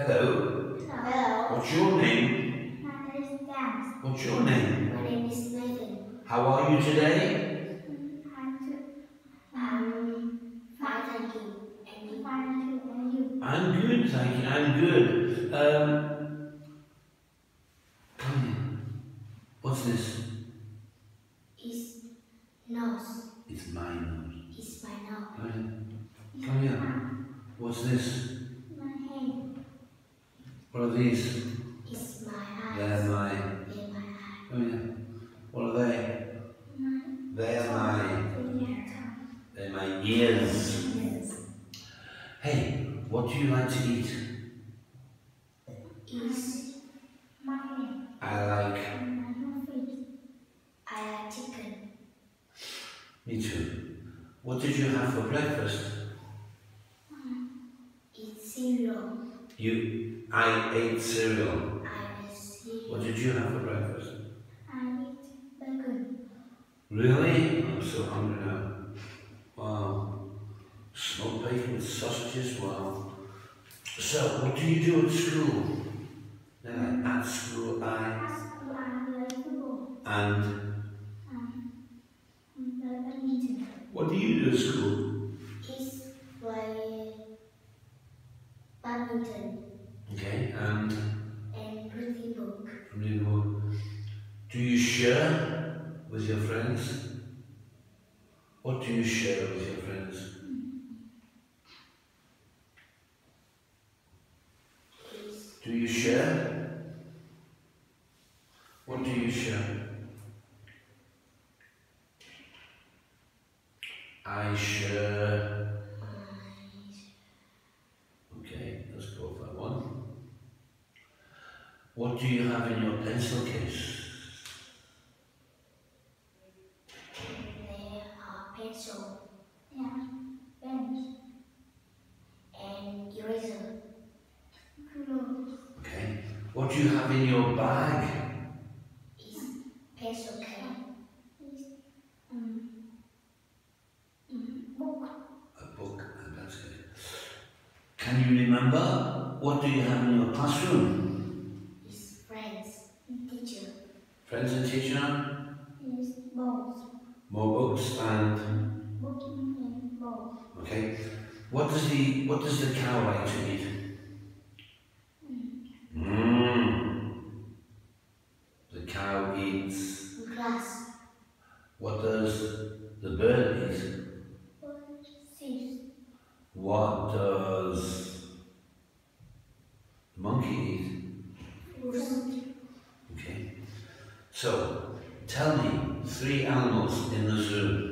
Hello. Hello. What's your name? My name is Dan. What's your name? My name is Nathan. How are you today? I'm fine, thank you. And you? Fine, too. You? I'm good, thank you. I'm good. Um, come here. What's this? It's nose. It's my nose. Is my nose. Come here. What's this? My hand. What are these? Is my They're my. They're my eyes. Come here. Oh, what are they? My They're my. They're my ears. Yes. Hey, what do you like to eat? Is my. I like. My. I like chicken. Me too. What did you have for breakfast? Mm. It's cereal. You. I ate cereal. I eat cereal. What did you have for breakfast? I eat bacon. Really? I'm so hungry now. Wow. Smoked bacon with sausages, wow. So, what do you do at school? Then at school I At school, I play football. and play badminton. what do you do at school? Is play badminton And book. read the book. Do you share with your friends? What do you share with your friends? Do you share? What do you share? I share. What do you have in your pencil case? there are pencil. Yeah, pens and eraser. Okay. What do you have in your bag? Is pencil case. Is um, mm, book. A book, and that's it. Can you remember? What do you have in your classroom? Is friends. Teacher. And teacher? More books and Booking and balls. okay. What does the what does the cow like to eat? Mmm. The cow eats. Glass. What does the bird eat? Six. What does the monkey eat? Fruit. Okay. So, tell me three animals in the zoo.